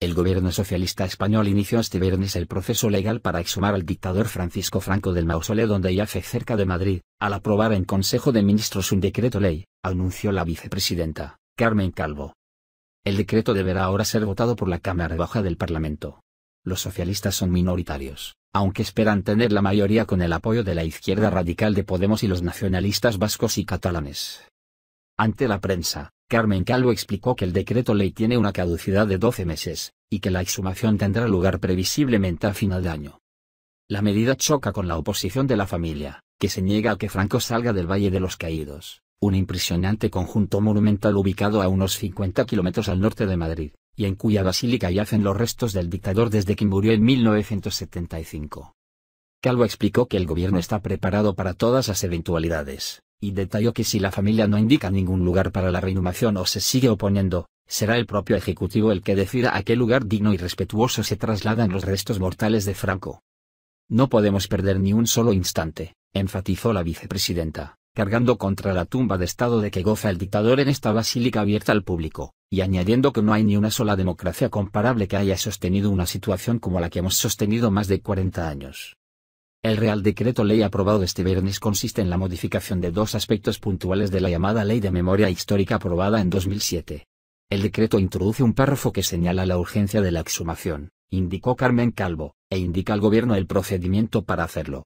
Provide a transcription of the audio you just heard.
El gobierno socialista español inició este viernes el proceso legal para exhumar al dictador Francisco Franco del mausoleo donde yace cerca de Madrid, al aprobar en Consejo de Ministros un decreto ley, anunció la vicepresidenta, Carmen Calvo. El decreto deberá ahora ser votado por la Cámara Baja del Parlamento. Los socialistas son minoritarios, aunque esperan tener la mayoría con el apoyo de la izquierda radical de Podemos y los nacionalistas vascos y catalanes. Ante la prensa, Carmen Calvo explicó que el decreto ley tiene una caducidad de 12 meses, y que la exhumación tendrá lugar previsiblemente a final de año. La medida choca con la oposición de la familia, que se niega a que Franco salga del Valle de los Caídos, un impresionante conjunto monumental ubicado a unos 50 kilómetros al norte de Madrid, y en cuya basílica yacen los restos del dictador desde que murió en 1975. Calvo explicó que el gobierno está preparado para todas las eventualidades, y detalló que si la familia no indica ningún lugar para la reinhumación o se sigue oponiendo, será el propio Ejecutivo el que decida a qué lugar digno y respetuoso se trasladan los restos mortales de Franco. No podemos perder ni un solo instante, enfatizó la vicepresidenta, cargando contra la tumba de Estado de que goza el dictador en esta basílica abierta al público, y añadiendo que no hay ni una sola democracia comparable que haya sostenido una situación como la que hemos sostenido más de 40 años. El Real Decreto Ley aprobado este viernes consiste en la modificación de dos aspectos puntuales de la llamada Ley de Memoria Histórica aprobada en 2007. El decreto introduce un párrafo que señala la urgencia de la exhumación, indicó Carmen Calvo, e indica al gobierno el procedimiento para hacerlo,